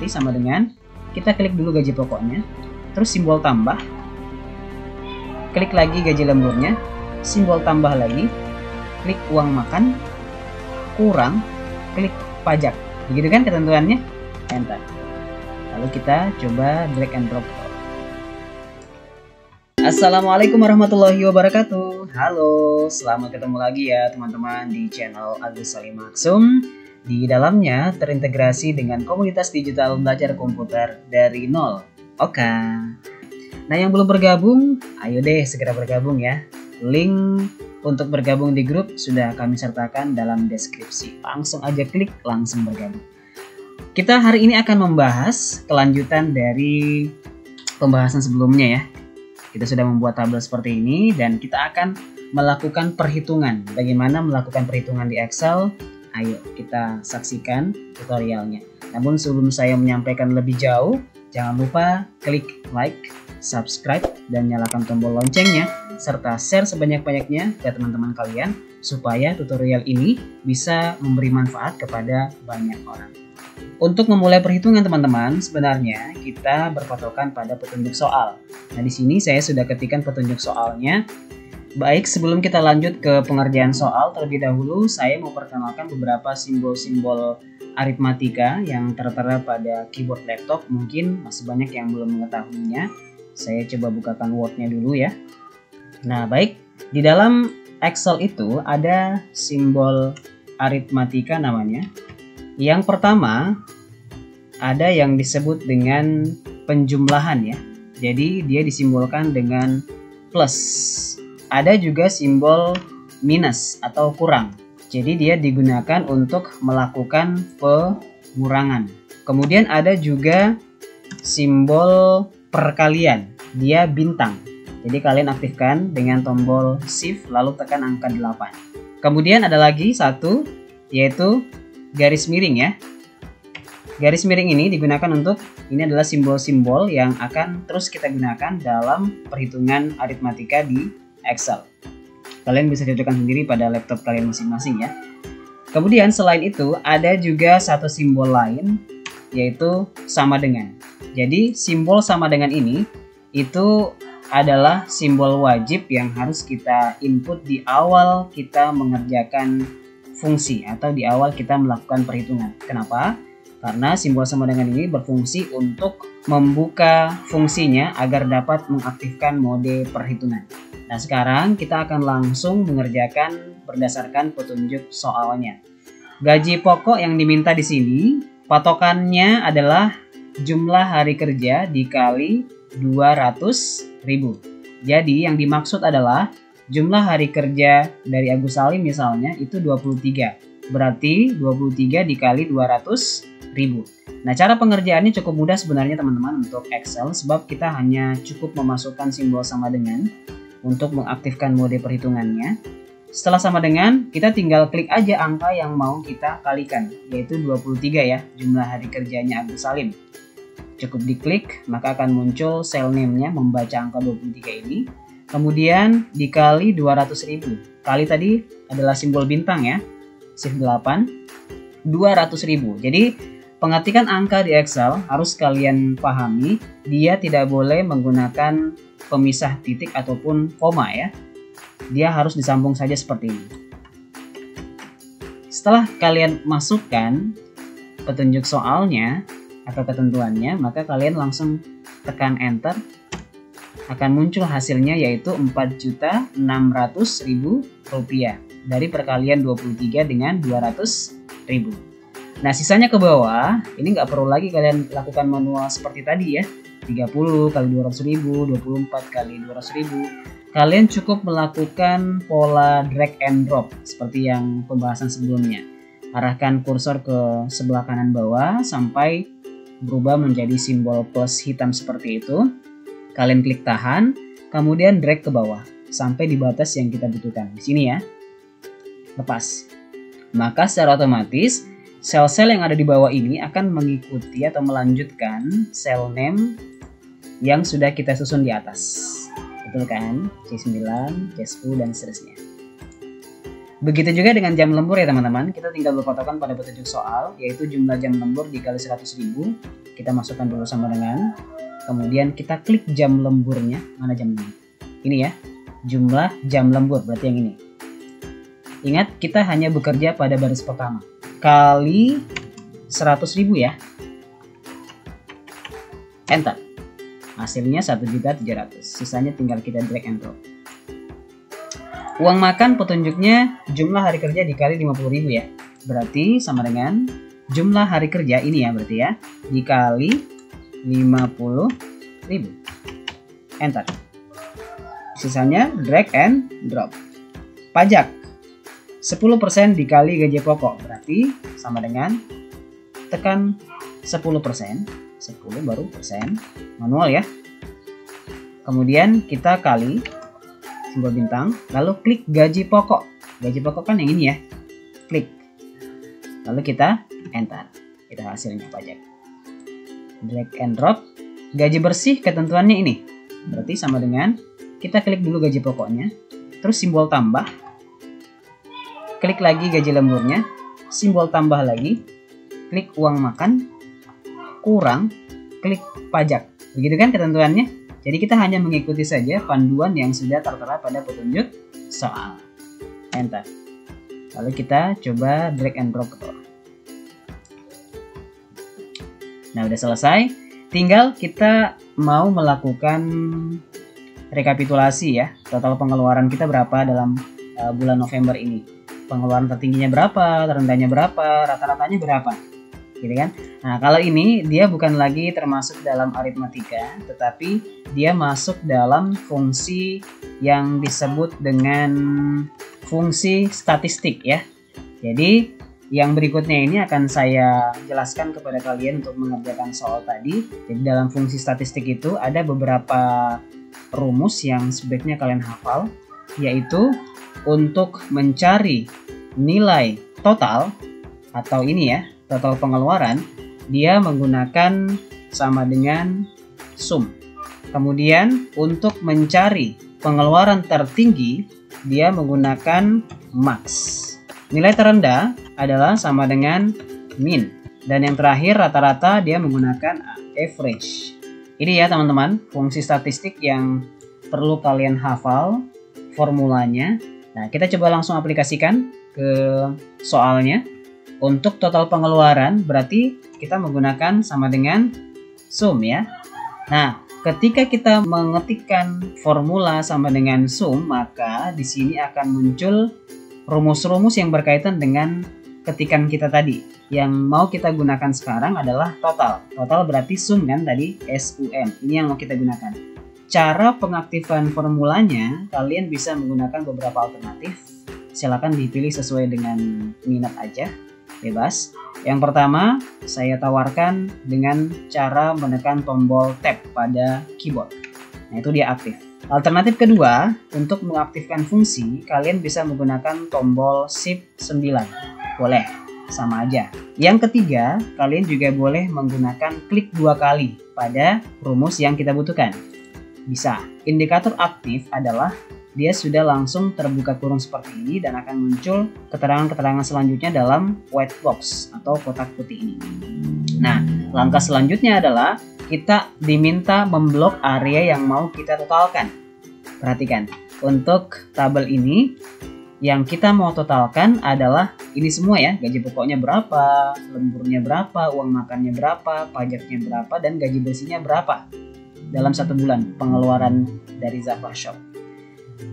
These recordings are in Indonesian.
berarti sama dengan kita klik dulu gaji pokoknya, terus simbol tambah, klik lagi gaji lemburnya, simbol tambah lagi, klik uang makan, kurang, klik pajak. Begitu kan ketentuannya? Enter. Lalu kita coba drag and drop. Assalamualaikum warahmatullahi wabarakatuh. Halo, selamat ketemu lagi ya teman-teman di channel Agus Salim Maksum. Di dalamnya terintegrasi dengan komunitas digital belajar komputer dari nol. Oke. Nah yang belum bergabung, ayo deh segera bergabung ya. Link untuk bergabung di grup sudah kami sertakan dalam deskripsi. Langsung aja klik, langsung bergabung. Kita hari ini akan membahas kelanjutan dari pembahasan sebelumnya ya. Kita sudah membuat tabel seperti ini dan kita akan melakukan perhitungan. Bagaimana melakukan perhitungan di Excel? Ayo kita saksikan tutorialnya. Namun sebelum saya menyampaikan lebih jauh, jangan lupa klik like, subscribe, dan nyalakan tombol loncengnya, serta share sebanyak-banyaknya ke teman-teman kalian supaya tutorial ini bisa memberi manfaat kepada banyak orang. Untuk memulai perhitungan teman-teman, sebenarnya kita berpatokan pada petunjuk soal. Nah, di sini saya sudah ketikkan petunjuk soalnya. Baik, sebelum kita lanjut ke pengerjaan soal, terlebih dahulu saya mau perkenalkan beberapa simbol-simbol aritmatika yang tertera pada keyboard laptop. Mungkin masih banyak yang belum mengetahuinya. Saya coba bukakan Word-nya dulu ya. Nah, baik. Di dalam Excel itu ada simbol aritmatika namanya yang pertama ada yang disebut dengan penjumlahan ya. Jadi dia disimbolkan dengan plus. Ada juga simbol minus atau kurang. Jadi dia digunakan untuk melakukan pengurangan. Kemudian ada juga simbol perkalian. Dia bintang. Jadi kalian aktifkan dengan tombol shift lalu tekan angka 8. Kemudian ada lagi satu yaitu garis miring ya. Garis miring ini digunakan untuk ini adalah simbol-simbol yang akan terus kita gunakan dalam perhitungan aritmatika di Excel. Kalian bisa cocokkan sendiri pada laptop kalian masing-masing ya. Kemudian selain itu ada juga satu simbol lain yaitu sama dengan. Jadi simbol sama dengan ini itu adalah simbol wajib yang harus kita input di awal kita mengerjakan fungsi atau di awal kita melakukan perhitungan. Kenapa? Karena simbol sama dengan ini berfungsi untuk membuka fungsinya agar dapat mengaktifkan mode perhitungan. Nah, sekarang kita akan langsung mengerjakan berdasarkan petunjuk soalnya. Gaji pokok yang diminta di sini, patokannya adalah jumlah hari kerja dikali 200 ribu. Jadi yang dimaksud adalah Jumlah hari kerja dari Agus Salim misalnya itu 23. Berarti 23 dikali 200 ribu. Nah cara pengerjaannya cukup mudah sebenarnya teman-teman untuk Excel sebab kita hanya cukup memasukkan simbol sama dengan untuk mengaktifkan mode perhitungannya. Setelah sama dengan, kita tinggal klik aja angka yang mau kita kalikan, yaitu 23 ya, jumlah hari kerjanya Agus Salim. Cukup diklik, maka akan muncul cell name-nya membaca angka 23 ini. Kemudian dikali 200.000. Kali tadi adalah simbol bintang ya. Shift 8. 200.000. Jadi pengetikan angka di Excel harus kalian pahami dia tidak boleh menggunakan pemisah titik ataupun koma ya. Dia harus disambung saja seperti ini. Setelah kalian masukkan petunjuk soalnya atau ketentuannya, maka kalian langsung tekan enter akan muncul hasilnya yaitu 4.600.000 rupiah dari perkalian 23 dengan 200.000. Nah sisanya ke bawah, ini nggak perlu lagi kalian lakukan manual seperti tadi ya. 30 kali 200.000, 24 kali 200.000. Kalian cukup melakukan pola drag and drop seperti yang pembahasan sebelumnya. Arahkan kursor ke sebelah kanan bawah sampai berubah menjadi simbol plus hitam seperti itu Kalian klik tahan, kemudian drag ke bawah sampai di batas yang kita butuhkan. Di sini ya. Lepas. Maka secara otomatis sel-sel yang ada di bawah ini akan mengikuti atau melanjutkan sel name yang sudah kita susun di atas. Betul kan? C9, C10 dan seterusnya. Begitu juga dengan jam lembur ya teman-teman. Kita tinggal berpatokan pada petunjuk soal, yaitu jumlah jam lembur dikali 100 ribu. kita masukkan dulu sama dengan kemudian kita klik jam lemburnya mana jam lembur ini ya jumlah jam lembur berarti yang ini ingat kita hanya bekerja pada baris pertama kali 100.000 ya. Enter. Hasilnya 1.700 sisanya tinggal kita drag and drop. Uang makan petunjuknya jumlah hari kerja dikali 50.000 ya. Berarti sama dengan jumlah hari kerja ini ya berarti ya. Dikali 50.000 enter. Sisanya drag and drop. Pajak 10% dikali gaji pokok. Berarti sama dengan tekan 10% 10 baru persen manual ya. Kemudian kita kali simbol bintang lalu klik gaji pokok. Gaji pokok kan yang ini ya. Klik. Lalu kita enter. Kita hasilnya pajak. Drag and drop. Gaji bersih ketentuannya ini. Berarti sama dengan kita klik dulu gaji pokoknya. Terus simbol tambah klik lagi gaji lemburnya. Simbol tambah lagi. Klik uang makan. Kurang. Klik pajak. Begitu kan ketentuannya? Jadi kita hanya mengikuti saja panduan yang sudah tertera pada petunjuk soal. Enter. Lalu kita coba drag and drop ke nah udah selesai. Tinggal kita mau melakukan rekapitulasi ya total pengeluaran kita berapa dalam uh, bulan November ini pengeluaran tertingginya berapa terendahnya berapa rata-ratanya berapa gitu kan nah kalau ini dia bukan lagi termasuk dalam aritmatika tetapi dia masuk dalam fungsi yang disebut dengan fungsi statistik ya jadi yang berikutnya ini akan saya jelaskan kepada kalian untuk mengerjakan soal tadi. Jadi dalam fungsi statistik itu ada beberapa rumus yang sebaiknya kalian hafal, yaitu untuk mencari nilai total atau ini ya, total pengeluaran, dia menggunakan sama dengan sum. Kemudian untuk mencari pengeluaran tertinggi, dia menggunakan max. Nilai terendah adalah sama dengan min. Dan yang terakhir rata-rata dia menggunakan average. Ini ya teman-teman, fungsi statistik yang perlu kalian hafal formulanya. Nah, kita coba langsung aplikasikan ke soalnya. Untuk total pengeluaran berarti kita menggunakan sama dengan sum ya. Nah, ketika kita mengetikkan formula sama dengan sum, maka di sini akan muncul rumus-rumus yang berkaitan dengan ketikan kita tadi. Yang mau kita gunakan sekarang adalah total. Total berarti sum kan tadi SUM. Ini yang mau kita gunakan. Cara pengaktifan formulanya, kalian bisa menggunakan beberapa alternatif. Silakan dipilih sesuai dengan minat aja, bebas. Yang pertama, saya tawarkan dengan cara menekan tombol tab pada keyboard. Nah, itu dia aktif. Alternatif kedua, untuk mengaktifkan fungsi, kalian bisa menggunakan tombol Shift 9. Boleh, sama aja. Yang ketiga, kalian juga boleh menggunakan klik dua kali pada rumus yang kita butuhkan. Bisa. Indikator aktif adalah dia sudah langsung terbuka kurung seperti ini dan akan muncul keterangan-keterangan selanjutnya dalam white box atau kotak putih ini. Nah, langkah selanjutnya adalah kita diminta memblok area yang mau kita totalkan. Perhatikan, untuk tabel ini yang kita mau totalkan adalah ini semua ya, gaji pokoknya berapa, lemburnya berapa, uang makannya berapa, pajaknya berapa, dan gaji bersihnya berapa dalam satu bulan pengeluaran dari Zafar Shop.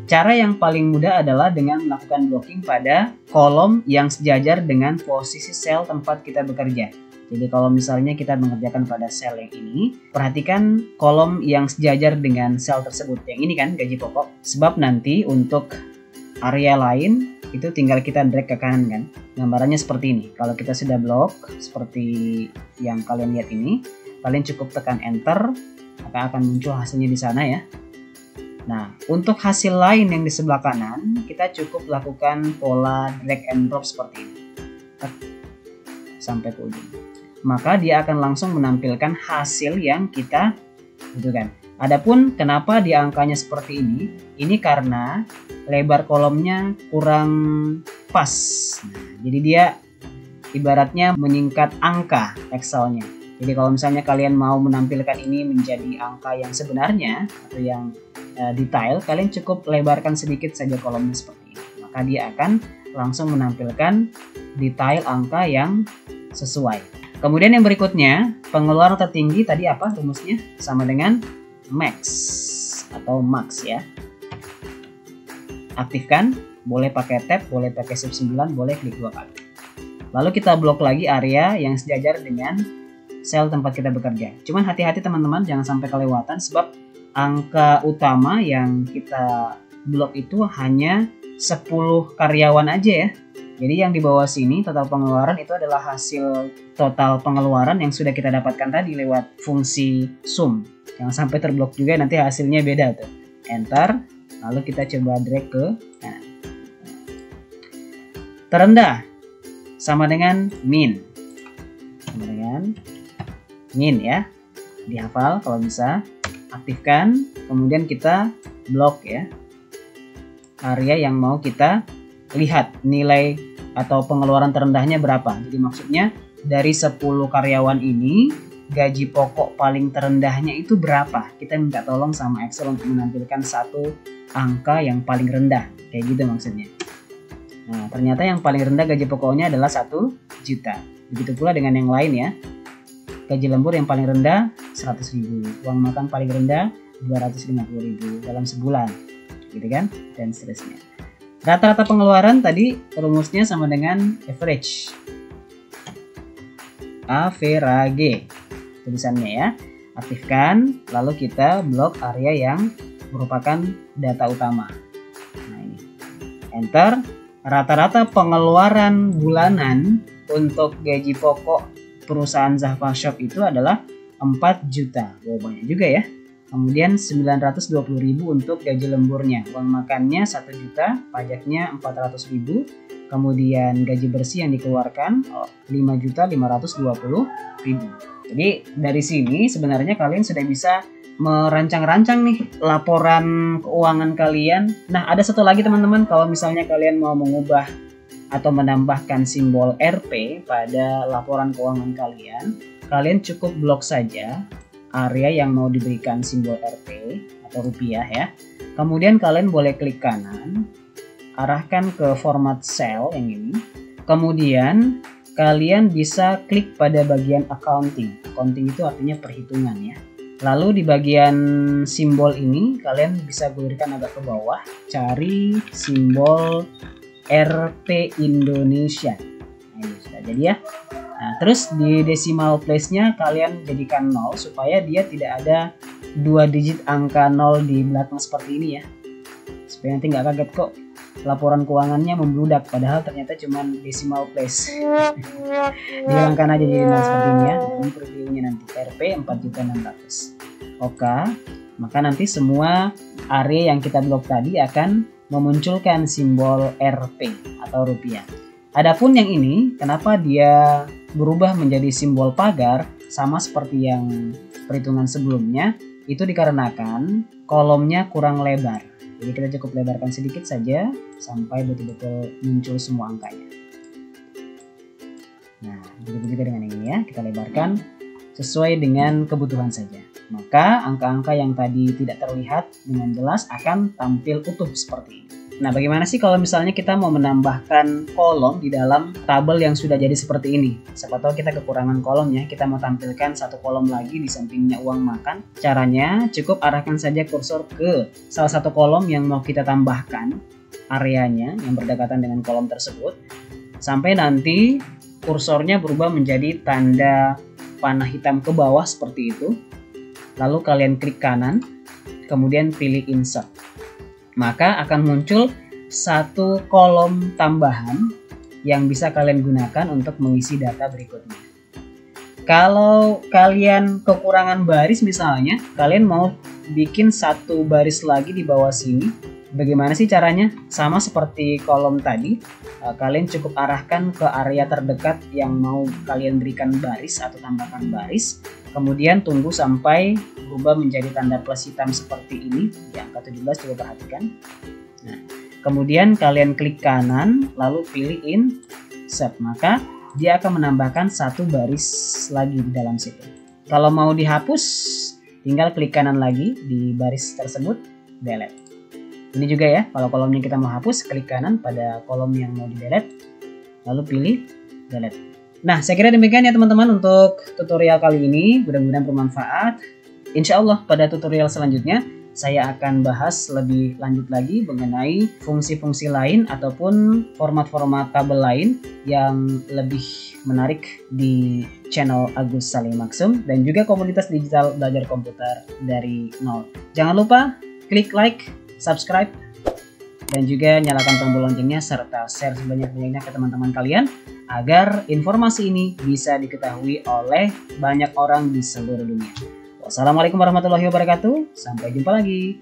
Cara yang paling mudah adalah dengan melakukan blocking pada kolom yang sejajar dengan posisi sel tempat kita bekerja. Jadi kalau misalnya kita mengerjakan pada sel yang ini, perhatikan kolom yang sejajar dengan sel tersebut. Yang ini kan gaji pokok. Sebab nanti untuk area lain itu tinggal kita drag ke kanan kan. Gambarannya seperti ini. Kalau kita sudah blok seperti yang kalian lihat ini, kalian cukup tekan enter, maka akan muncul hasilnya di sana ya. Nah, untuk hasil lain yang di sebelah kanan, kita cukup lakukan pola drag and drop seperti ini. Sampai ke ujung maka dia akan langsung menampilkan hasil yang kita butuhkan. Adapun kenapa di angkanya seperti ini? Ini karena lebar kolomnya kurang pas. Nah, jadi dia ibaratnya menyingkat angka Excelnya. Jadi kalau misalnya kalian mau menampilkan ini menjadi angka yang sebenarnya atau yang uh, detail, kalian cukup lebarkan sedikit saja kolomnya seperti ini. Maka dia akan langsung menampilkan detail angka yang sesuai. Kemudian yang berikutnya, pengeluaran tertinggi tadi apa rumusnya? Sama dengan max atau max ya. Aktifkan, boleh pakai tab, boleh pakai shift 9, boleh klik dua kali. Lalu kita blok lagi area yang sejajar dengan sel tempat kita bekerja. Cuman hati-hati teman-teman jangan sampai kelewatan sebab angka utama yang kita blok itu hanya 10 karyawan aja ya. Jadi yang di bawah sini total pengeluaran itu adalah hasil total pengeluaran yang sudah kita dapatkan tadi lewat fungsi sum. Jangan sampai terblok juga nanti hasilnya beda tuh. Enter, lalu kita coba drag ke kanan. Terendah sama dengan min. Sama dengan min ya dihafal kalau bisa aktifkan kemudian kita blok ya. Area yang mau kita lihat nilai atau pengeluaran terendahnya berapa. Jadi maksudnya dari 10 karyawan ini gaji pokok paling terendahnya itu berapa? Kita minta tolong sama Excel untuk menampilkan satu angka yang paling rendah. Kayak gitu maksudnya. Nah ternyata yang paling rendah gaji pokoknya adalah satu juta. Begitu pula dengan yang lain ya gaji lembur yang paling rendah 100.000 uang makan paling rendah 250.000 dalam sebulan gitu kan? Dan seterusnya rata-rata pengeluaran tadi rumusnya sama dengan average. Average. Tulisannya ya. Aktifkan lalu kita blok area yang merupakan data utama. Nah ini. Enter. Rata-rata pengeluaran bulanan untuk gaji pokok perusahaan Zahva Shop itu adalah 4 juta. Wow, banyak juga ya. Kemudian 920.000 untuk gaji lemburnya. Uang makannya 1 juta, pajaknya 400.000. Kemudian gaji bersih yang dikeluarkan 5 juta 520.000. Jadi dari sini sebenarnya kalian sudah bisa merancang-rancang nih laporan keuangan kalian. Nah, ada satu lagi teman-teman kalau misalnya kalian mau mengubah atau menambahkan simbol RP pada laporan keuangan kalian, kalian cukup blok saja area yang mau diberikan simbol RP atau rupiah ya. Kemudian kalian boleh klik kanan, arahkan ke format cell yang ini. Kemudian kalian bisa klik pada bagian accounting. Accounting itu artinya perhitungan ya. Lalu di bagian simbol ini kalian bisa gulirkan agak ke bawah, cari simbol RP Indonesia. Nah, ini sudah jadi ya. Nah, terus di decimal place-nya kalian jadikan 0 supaya dia tidak ada dua digit angka 0 di belakang seperti ini ya. Supaya nanti nggak kaget kok laporan keuangannya membludak padahal ternyata cuma decimal place. Dihilangkan aja jadi 0 seperti ini ya. Ini previewnya nanti RP 4.600. Oke, maka nanti semua area yang kita blok tadi akan memunculkan simbol Rp atau rupiah. Adapun yang ini, kenapa dia berubah menjadi simbol pagar sama seperti yang perhitungan sebelumnya, itu dikarenakan kolomnya kurang lebar. Jadi kita cukup lebarkan sedikit saja sampai betul-betul muncul semua angkanya. Nah, begitu juga dengan ini ya, kita lebarkan sesuai dengan kebutuhan saja maka angka-angka yang tadi tidak terlihat dengan jelas akan tampil utuh seperti ini. Nah, bagaimana sih kalau misalnya kita mau menambahkan kolom di dalam tabel yang sudah jadi seperti ini? Siapa tahu kita kekurangan kolom ya, kita mau tampilkan satu kolom lagi di sampingnya uang makan. Caranya cukup arahkan saja kursor ke salah satu kolom yang mau kita tambahkan areanya yang berdekatan dengan kolom tersebut sampai nanti kursornya berubah menjadi tanda panah hitam ke bawah seperti itu lalu kalian klik kanan, kemudian pilih insert. Maka akan muncul satu kolom tambahan yang bisa kalian gunakan untuk mengisi data berikutnya. Kalau kalian kekurangan baris misalnya, kalian mau bikin satu baris lagi di bawah sini, bagaimana sih caranya? Sama seperti kolom tadi, eh, kalian cukup arahkan ke area terdekat yang mau kalian berikan baris atau tambahkan baris, Kemudian tunggu sampai berubah menjadi tanda plus hitam seperti ini di angka 17 coba perhatikan. Nah, kemudian kalian klik kanan lalu pilih insert maka dia akan menambahkan satu baris lagi di dalam situ. Kalau mau dihapus, tinggal klik kanan lagi di baris tersebut, delete. Ini juga ya, kalau kolomnya kita mau hapus, klik kanan pada kolom yang mau di delete, lalu pilih delete. Nah, saya kira demikian ya teman-teman untuk tutorial kali ini. Mudah-mudahan bermanfaat. Insya Allah pada tutorial selanjutnya saya akan bahas lebih lanjut lagi mengenai fungsi-fungsi lain ataupun format-format tabel lain yang lebih menarik di channel Agus Salim Maksum dan juga komunitas digital belajar komputer dari nol. Jangan lupa klik like, subscribe, dan juga nyalakan tombol loncengnya serta share sebanyak-banyaknya ke teman-teman kalian agar informasi ini bisa diketahui oleh banyak orang di seluruh dunia. Wassalamualaikum warahmatullahi wabarakatuh. Sampai jumpa lagi.